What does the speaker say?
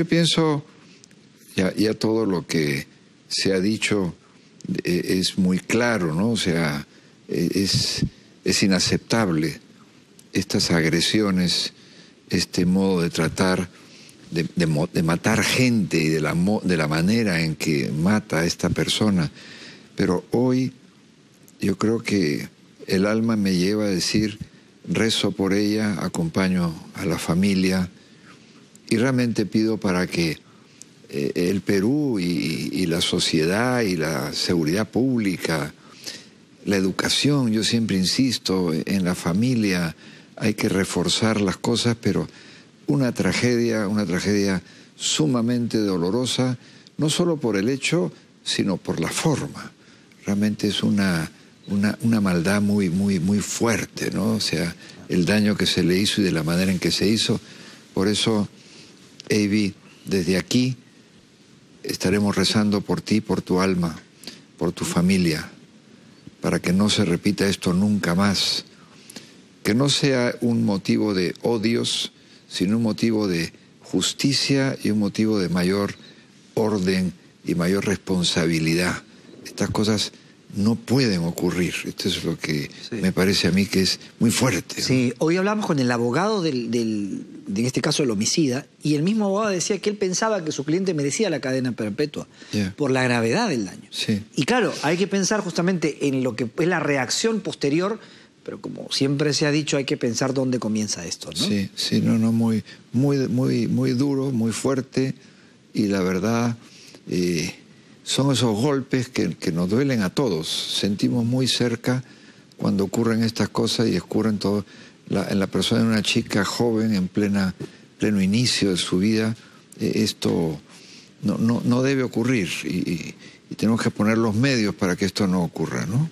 Yo pienso, ya, todo lo que se ha dicho eh, es muy claro, ¿no? O sea, eh, es, inaceptable estas agresiones, este modo de tratar, de, de, matar gente y de la, de la manera en que mata a esta persona. Pero hoy yo creo que el alma me lleva a decir, rezo por ella, acompaño a la familia y realmente pido para que eh, el Perú y, la sociedad y la seguridad pública, la educación, yo siempre insisto, en la familia hay que reforzar las cosas, pero una tragedia, una tragedia sumamente dolorosa, no solo por el hecho, sino por la forma. Realmente es una una, maldad muy, muy, muy fuerte, ¿no? O sea, el daño que se le hizo y de la manera en que se hizo. Por eso, Avi, desde aquí estaremos rezando por ti, por tu alma, por tu familia, para que no se repita esto nunca más. Que no sea un motivo de odios, sino un motivo de justicia y un motivo de mayor orden y mayor responsabilidad. Estas cosas no pueden ocurrir. Esto es lo que me parece a mí que es muy fuerte. Sí, hoy hablamos con el abogado del, del, en este caso el homicida, y el mismo abogado decía que él pensaba que su cliente merecía la cadena perpetua por la gravedad del daño. Sí. Y claro, hay que pensar justamente en lo que es la reacción posterior, pero como siempre se ha dicho, hay que pensar dónde comienza esto, ¿no? Sí, sí, no, no, muy, muy, muy, muy duro, muy fuerte, y la verdad... Eh, son esos golpes que, nos duelen a todos. Sentimos muy cerca cuando ocurren estas cosas y ocurren todo en la persona de una chica joven en plena, pleno inicio de su vida. Eh, esto no, no, debe ocurrir y, y, tenemos que poner los medios para que esto no ocurra. ¿no?